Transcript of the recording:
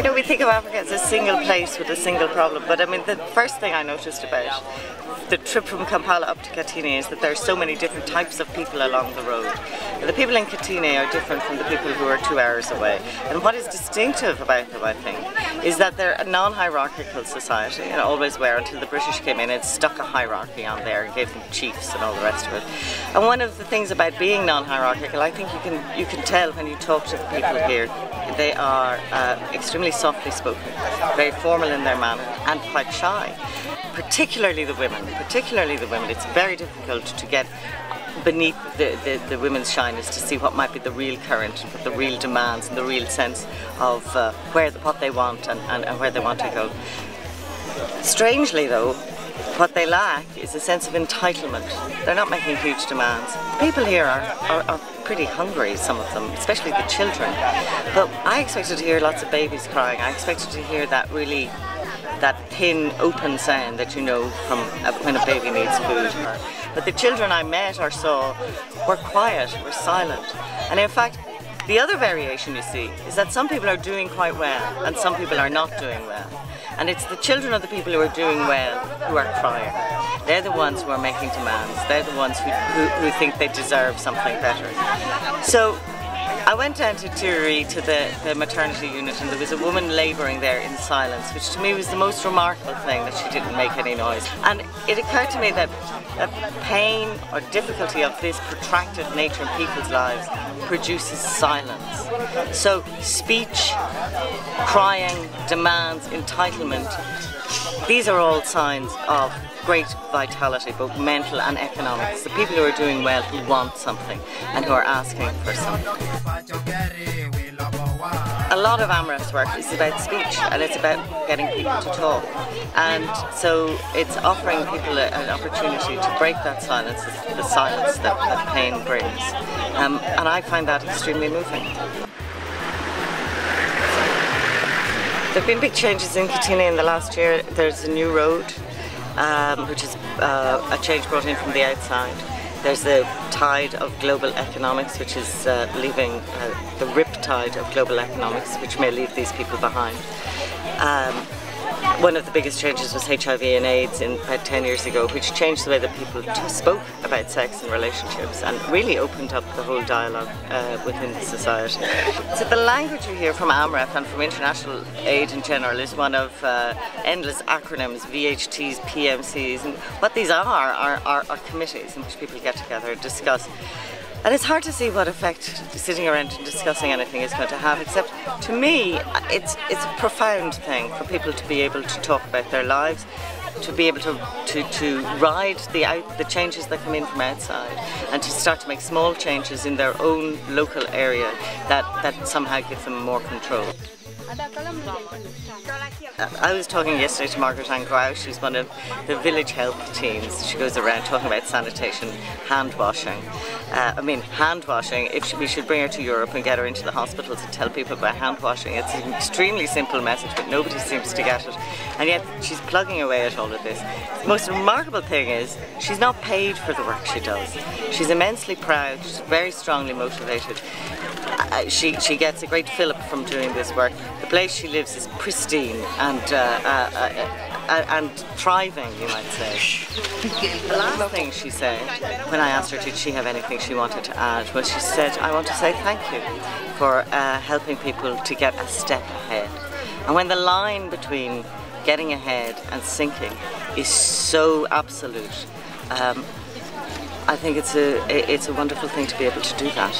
You know, we think of Africa as a single place with a single problem, but I mean, the first thing I noticed about the trip from Kampala up to Katine is that there are so many different types of people along the road. The people in Katine are different from the people who are two hours away. And what is distinctive about them, I think, is that they're a non-hierarchical society, and always were until the British came in and stuck a hierarchy on there and gave them chiefs and all the rest of it. And one of the things about being non-hierarchical, I think you can you can tell when you talk to the people here, they are uh, extremely softly spoken, very formal in their manner, and quite shy. Particularly the women, particularly the women. It's very difficult to get beneath the, the, the, women's shyness to see what might be the real current, the real demands and the real sense of uh, where the what they want and, and, and where they want to go. Strangely though, what they lack is a sense of entitlement. They're not making huge demands. People here are, are, are, pretty hungry, some of them, especially the children. But I expected to hear lots of babies crying. I expected to hear that really, that thin, open sound that you know from when a baby needs food. But the children I met or saw were quiet, were silent. And in fact, the other variation you see is that some people are doing quite well and some people are not doing well. And it's the children of the people who are doing well who are crying. They're the ones who are making demands. They're the ones who, who, who think they deserve something better. So I went down to Tiree to the, the maternity unit and there was a woman labouring there in silence, which to me was the most remarkable thing that she didn't make any noise. And it occurred to me that the pain or difficulty of this protracted nature in people's lives produces silence. So speech, crying, demands, entitlement, these are all signs of great vitality, both mental and economic. It's the people who are doing well, who want something, and who are asking for something. A lot of AMREF's work is about speech and it's about getting people to talk. And so it's offering people a, an opportunity to break that silence, the silence that, that pain brings. Um, and I find that extremely moving. There have been big changes in Katine in the last year. There's a new road um, which is uh, a change brought in from the outside. There's the tide of global economics, which is uh, leaving uh, the rip tide of global economics, which may leave these people behind. Um, one of the biggest changes was HIV and AIDS in about 10 years ago, which changed the way that people spoke about sex and relationships and really opened up the whole dialogue uh, within society. So the language you hear from AMREF and from international aid in general is one of uh, endless acronyms, VHTs, PMCs, and what these are are, are are committees in which people get together and discuss and it's hard to see what effect sitting around and discussing anything is going to have, except to me, it's, it's a profound thing for people to be able to talk about their lives, to be able to, to, to ride the, out, the changes that come in from outside, and to start to make small changes in their own local area that, that somehow gives them more control. I was talking yesterday to Margaret Ann who's one of the village health teams. She goes around talking about sanitation, hand washing. Uh, I mean, hand washing, if we should bring her to Europe and get her into the hospitals and tell people about hand washing, it's an extremely simple message, but nobody seems to get it. And yet, she's plugging away at of this. The most remarkable thing is, she's not paid for the work she does. She's immensely proud, she's very strongly motivated. Uh, she, she gets a great fillip from doing this work. The place she lives is pristine and, uh, uh, uh, uh and thriving, you might say. The last thing she said, when I asked her did she have anything she wanted to add, was she said, I want to say thank you for uh, helping people to get a step ahead. And when the line between getting ahead and sinking is so absolute. Um, I think it's a, it's a wonderful thing to be able to do that.